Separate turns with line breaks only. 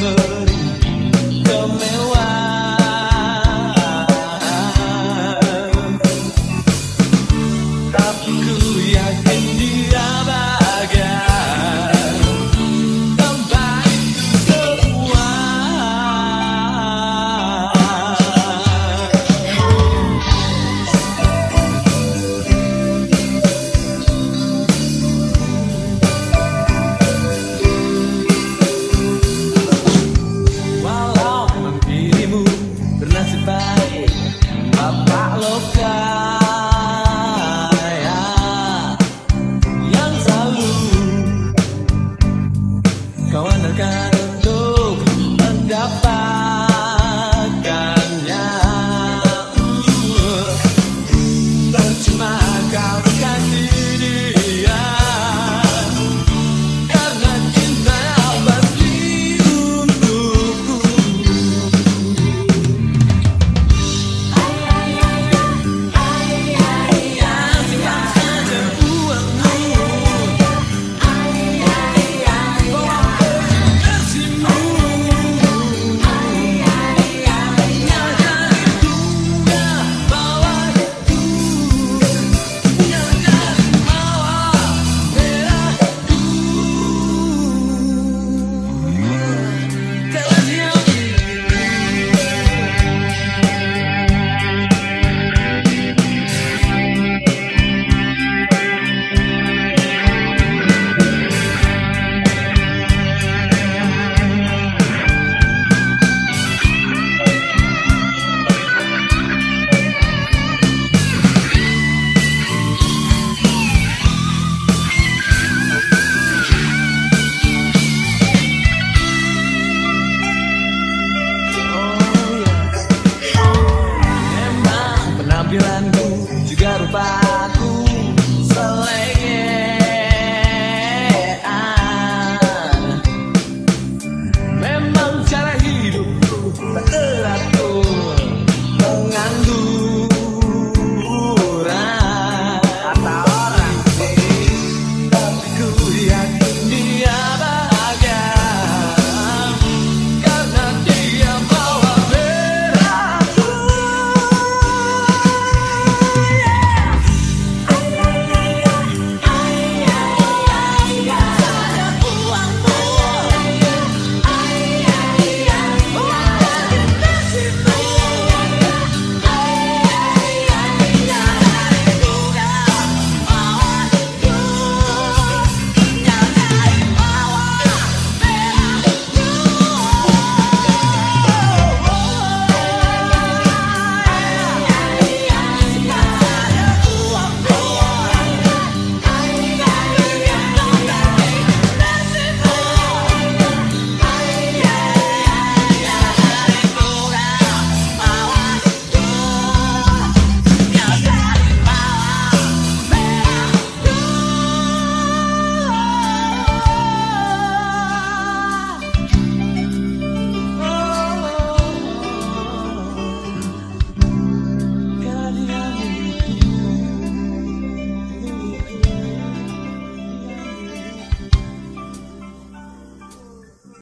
Aku yakin tampilanku juga rupa